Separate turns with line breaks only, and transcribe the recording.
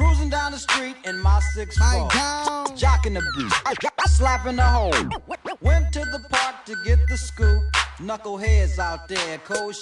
Cruising down the street in my six four, jocking the beat, slapping the hole. Went to the park to get the scoop. Knuckleheads out there, cold.